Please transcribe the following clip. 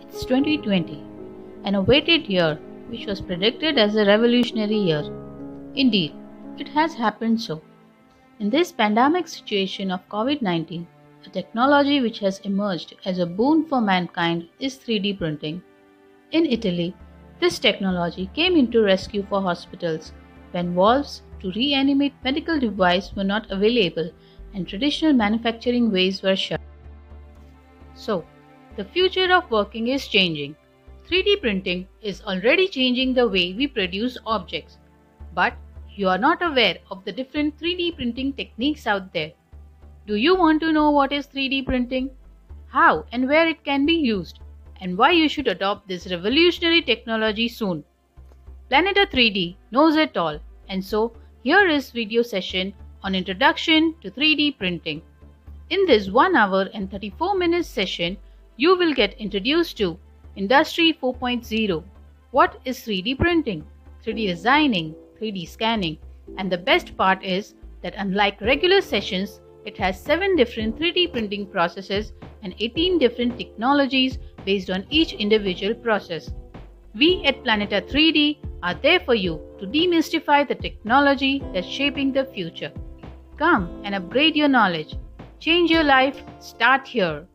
It's 2020, an awaited year which was predicted as a revolutionary year. Indeed, it has happened so. In this pandemic situation of COVID 19, a technology which has emerged as a boon for mankind is 3D printing. In Italy, this technology came into rescue for hospitals when valves to reanimate medical devices were not available and traditional manufacturing ways were shut. So, the future of working is changing. 3D printing is already changing the way we produce objects. But you are not aware of the different 3D printing techniques out there. Do you want to know what is 3D printing? How and where it can be used? And why you should adopt this revolutionary technology soon? Planeta 3D knows it all and so here is video session on introduction to 3D printing. In this 1 hour and 34 minutes session, you will get introduced to Industry 4.0. What is 3D printing? 3D designing, 3D scanning, and the best part is that unlike regular sessions, it has 7 different 3D printing processes and 18 different technologies based on each individual process. We at Planeta 3D are there for you to demystify the technology that's shaping the future. Come and upgrade your knowledge. Change your life. Start here.